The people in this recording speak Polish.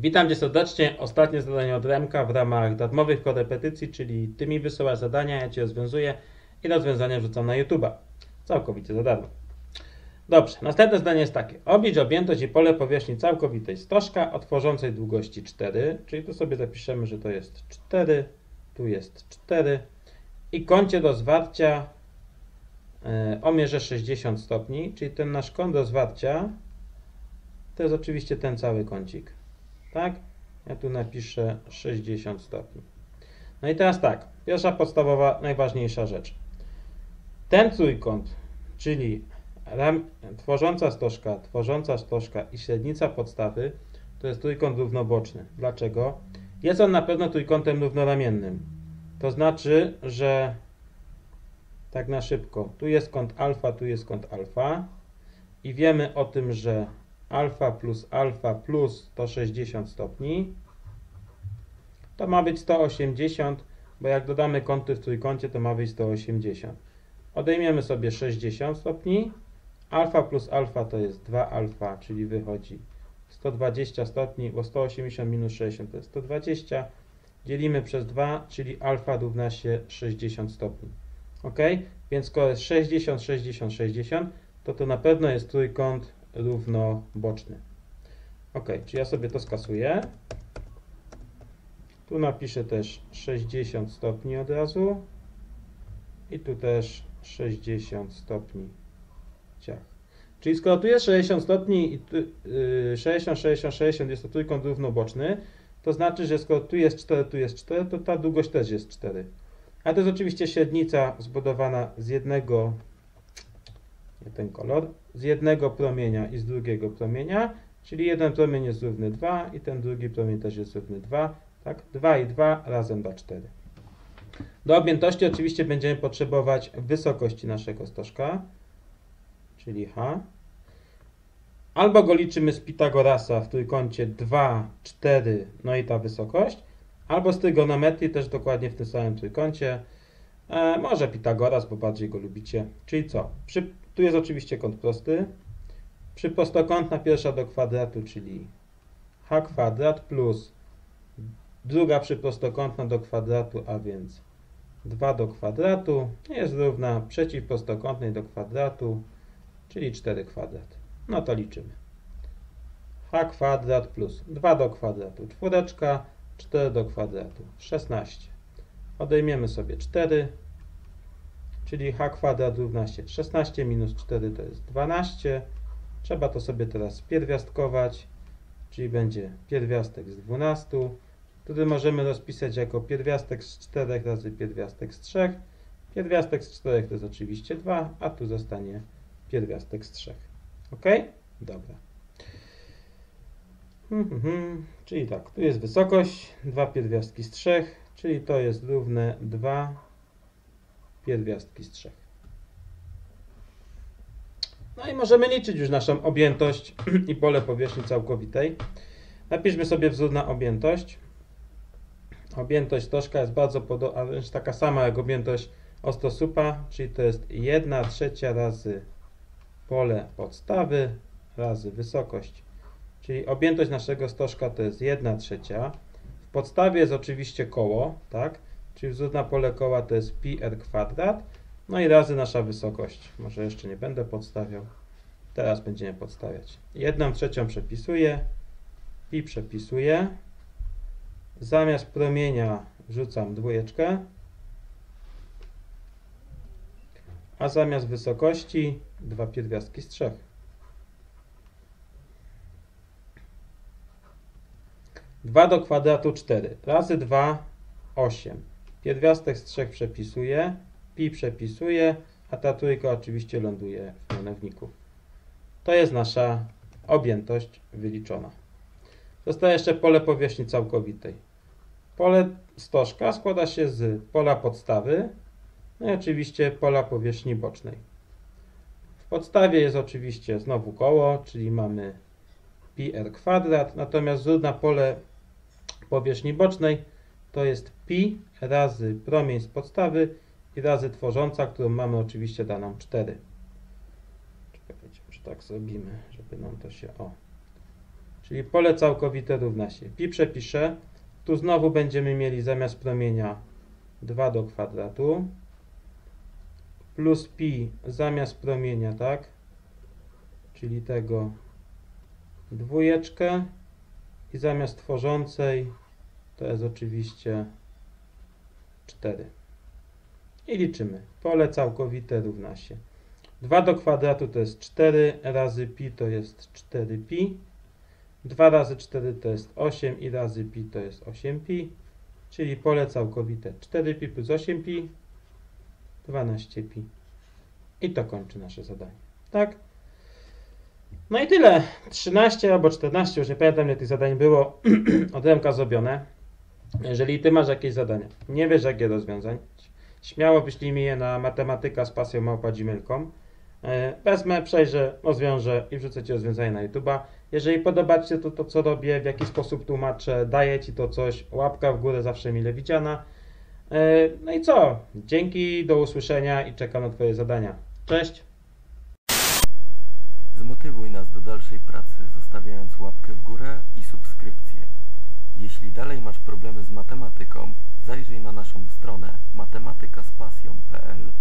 Witam Cię serdecznie. Ostatnie zadanie od Remka w ramach darmowych korepetycji, czyli Ty mi wysyłasz zadania, ja Ci rozwiązuję i rozwiązania wrzucam na YouTube'a. Całkowicie za darmo. Dobrze, następne zdanie jest takie. Oblicz objętość i pole powierzchni całkowitej stożka o tworzącej długości 4, czyli tu sobie zapiszemy, że to jest 4, tu jest 4 i kącie do zwarcia e, o mierze 60 stopni, czyli ten nasz kąt do zwarcia to jest oczywiście ten cały kącik. Tak? Ja tu napiszę 60 stopni. No i teraz tak, pierwsza podstawowa, najważniejsza rzecz. Ten trójkąt, czyli ram, tworząca stożka, tworząca stożka i średnica podstawy, to jest trójkąt równoboczny. Dlaczego? Jest on na pewno trójkątem równoramiennym. To znaczy, że tak na szybko, tu jest kąt alfa, tu jest kąt alfa i wiemy o tym, że alfa plus alfa plus to 60 stopni. To ma być 180, bo jak dodamy kąty w trójkącie, to ma być 180. Odejmiemy sobie 60 stopni. Alfa plus alfa to jest 2 alfa, czyli wychodzi 120 stopni, bo 180 minus 60 to jest 120. Dzielimy przez 2, czyli alfa równa się 60 stopni. Ok? Więc skoro jest 60, 60, 60, to to na pewno jest trójkąt równoboczny. Ok, czy ja sobie to skasuję? Tu napiszę też 60 stopni od razu. I tu też 60 stopni. Ciach. Czyli skoro tu jest 60 stopni i tu, yy, 60, 60, 60 jest to trójkąt równoboczny, to znaczy, że skoro tu jest 4, tu jest 4, to ta długość też jest 4. A to jest oczywiście średnica zbudowana z jednego nie ten kolor, z jednego promienia i z drugiego promienia, czyli jeden promień jest równy 2 i ten drugi promień też jest równy 2, tak? 2 i 2 razem da 4. Do objętości oczywiście będziemy potrzebować wysokości naszego stożka, czyli h. Albo go liczymy z Pitagorasa w trójkącie 2, 4, no i ta wysokość, albo z trygonometrii też dokładnie w tym samym trójkącie. E, może Pitagoras, bo bardziej go lubicie. Czyli co? Przy tu jest oczywiście kąt prosty. Przyprostokątna pierwsza do kwadratu, czyli h kwadrat plus druga przyprostokątna do kwadratu, a więc 2 do kwadratu jest równa przeciwprostokątnej do kwadratu, czyli 4 kwadrat. No to liczymy. h kwadrat plus 2 do kwadratu, czwóreczka, 4 do kwadratu, 16. Odejmiemy sobie 4, czyli h kwadrat równa się 16 minus 4 to jest 12. Trzeba to sobie teraz pierwiastkować, czyli będzie pierwiastek z 12, który możemy rozpisać jako pierwiastek z 4 razy pierwiastek z 3. Pierwiastek z 4 to jest oczywiście 2, a tu zostanie pierwiastek z 3. Ok? Dobra. Hmm, hmm, hmm. Czyli tak, tu jest wysokość, 2 pierwiastki z 3, czyli to jest równe 2 pierwiastki z trzech. No i możemy liczyć już naszą objętość i pole powierzchni całkowitej. Napiszmy sobie wzór na objętość. Objętość stożka jest bardzo podobna, taka sama jak objętość ostosupa, czyli to jest 1 trzecia razy pole podstawy razy wysokość. Czyli objętość naszego stożka to jest 1 trzecia. Podstawie jest oczywiście koło, tak? Czyli wzór na pole koła to jest pi r kwadrat. No i razy nasza wysokość. Może jeszcze nie będę podstawiał. Teraz będziemy podstawiać. Jedną trzecią przepisuję. Pi przepisuję. Zamiast promienia wrzucam dwójeczkę. A zamiast wysokości dwa pierwiastki z trzech. Dwa do kwadratu 4 razy 2 8. Pierwiastek z 3 przepisuję, pi przepisuję, a ta trójka oczywiście ląduje w mianowniku. To jest nasza objętość wyliczona. Zostaje jeszcze pole powierzchni całkowitej. Pole stożka składa się z pola podstawy, no i oczywiście pola powierzchni bocznej. W podstawie jest oczywiście znowu koło, czyli mamy pi r kwadrat, natomiast wzór na pole powierzchni bocznej to jest pi razy promień z podstawy i razy tworząca, którą mamy oczywiście daną 4. Czekajcie, może tak zrobimy, żeby nam to się o. Czyli pole całkowite równa się pi przepiszę. Tu znowu będziemy mieli zamiast promienia 2 do kwadratu plus pi zamiast promienia, tak? Czyli tego dwójeczkę i zamiast tworzącej to jest oczywiście 4. I liczymy. Pole całkowite równa się 2 do kwadratu to jest 4 razy pi to jest 4pi. 2 razy 4 to jest 8 i razy pi to jest 8pi. Czyli pole całkowite 4pi plus 8pi 12pi. I to kończy nasze zadanie. Tak? No i tyle. 13 albo 14, już nie pamiętam ile tych zadań było od Remka zrobione. Jeżeli ty masz jakieś zadania, nie wiesz jak je rozwiązać, śmiało wyślij mi je na matematyka z pasją małpa.gmail.com. E, Wezmę, przejrzę, rozwiążę i wrzucę Ci rozwiązanie na YouTube'a. Jeżeli podoba Ci się to, to, co robię, w jaki sposób tłumaczę, daję Ci to coś, łapka w górę zawsze mile widziana. E, No i co? Dzięki, do usłyszenia i czekam na Twoje zadania. Cześć! Zmotywuj nas do dalszej pracy, zostawiając łapkę w górę i subskrypcję. Jeśli dalej masz problemy z matematyką, zajrzyj na naszą stronę matematykaspasją.pl